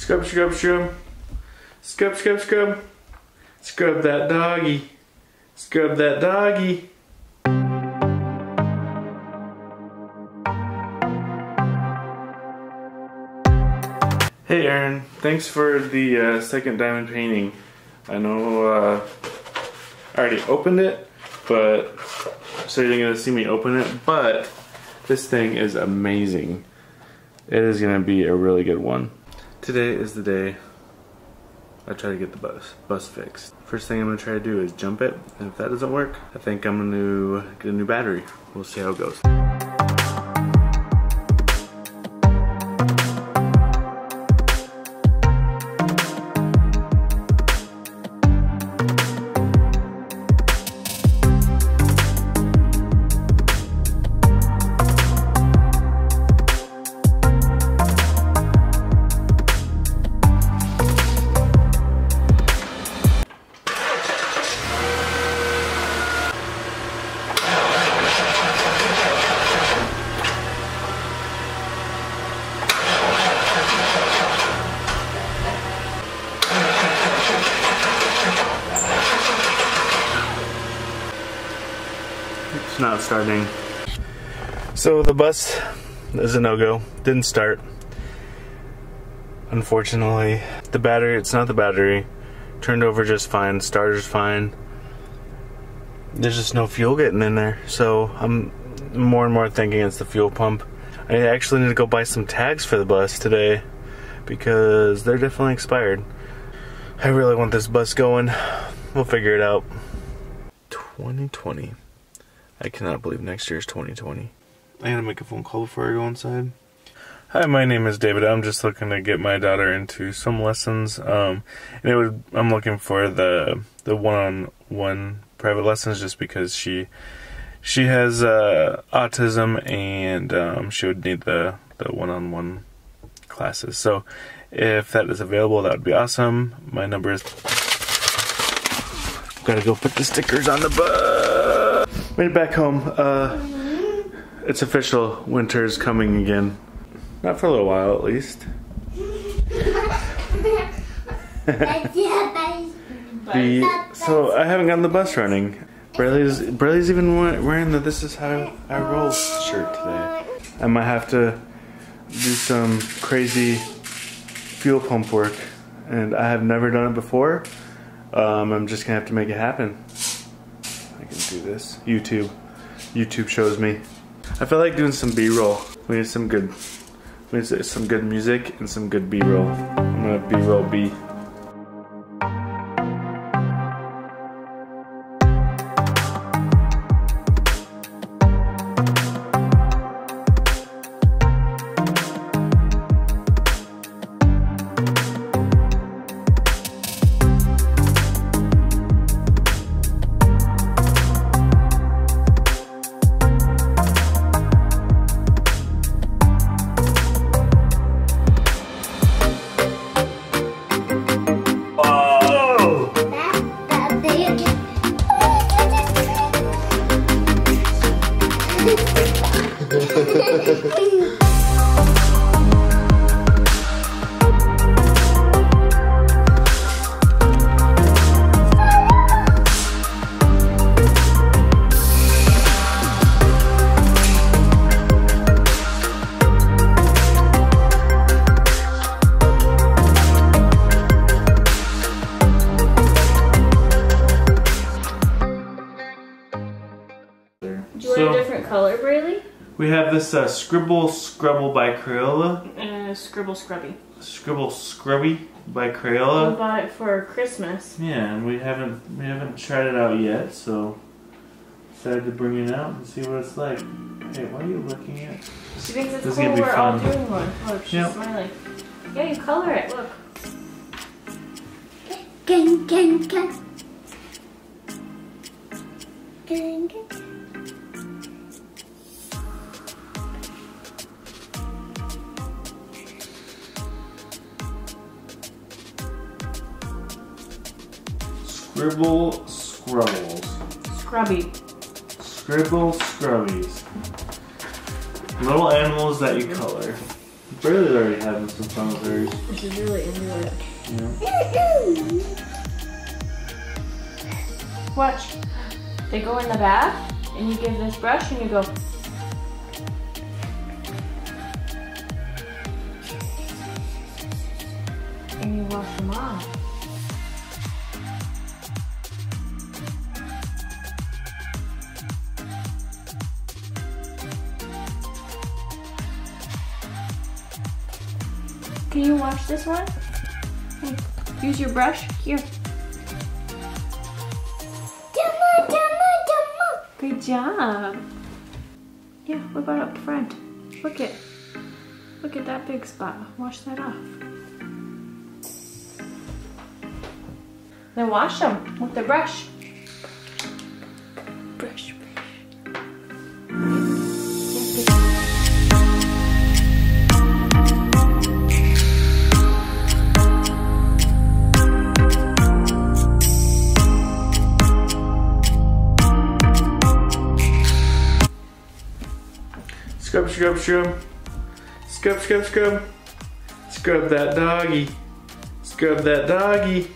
Scrub, scrub, scrub. Scrub, scrub, scrub. Scrub that doggy. Scrub that doggy. Hey Aaron, thanks for the uh, second diamond painting. I know uh, I already opened it, but so you're gonna see me open it, but this thing is amazing. It is gonna be a really good one. Today is the day I try to get the bus bus fixed. First thing I'm gonna try to do is jump it, and if that doesn't work, I think I'm gonna get a new battery. We'll see how it goes. Not starting. So the bus is a no-go. Didn't start. Unfortunately, the battery, it's not the battery. Turned over just fine, starter's fine. There's just no fuel getting in there. So I'm more and more thinking it's the fuel pump. I actually need to go buy some tags for the bus today because they're definitely expired. I really want this bus going. We'll figure it out. 2020. I cannot believe next year is 2020. I gotta make a phone call before I go inside. Hi, my name is David. I'm just looking to get my daughter into some lessons. Um, and it would I'm looking for the the one-on-one private lessons just because she she has uh, autism and um, she would need the the one-on-one classes. So if that is available, that would be awesome. My number is. Gotta go put the stickers on the bus. Made it back home. Uh, it's official. Winter's coming again. Not for a little while, at least. The, so I haven't gotten the bus running. Braylee's, Braylee's even wearing the "This is how I roll" shirt today. I might have to do some crazy fuel pump work, and I have never done it before. Um, I'm just gonna have to make it happen. Do this. YouTube, YouTube shows me. I feel like doing some B-roll. We need some good, we need some good music and some good B-roll. I'm gonna B-roll B. Do you want a different color, Braylee? We have this uh, Scribble Scrubble by Crayola. Uh, Scribble Scrubbie. Scribble Scrubbie by Crayola. We bought it for Christmas. Yeah, and we haven't we haven't tried it out yet, so decided to bring it out and see what it's like. Hey, what are you looking at? She thinks it's This cool gonna be we're all doing one. Look, she's Yep. smiling. Yeah, you color it. Look. Gang, gang, gang. Gang, gang. Scribble Scrubbles. Scrubbie. Scribble Scrubbies. Little animals that you color. Braylee's already having some fun with hers. She's really into it. Yeah. Watch. They go in the bath, and you give this brush, and you go. And you wash them off. Can you wash this one? Hey, Use your brush. Here. Dama, dama, dama. Good job. Yeah, what about up front? Look at, look at that big spot. Wash that off. Then wash them with the brush. Scrub, scrub, scrub. Scrub, scrub, scrub. Scrub that doggy. Scrub that doggy.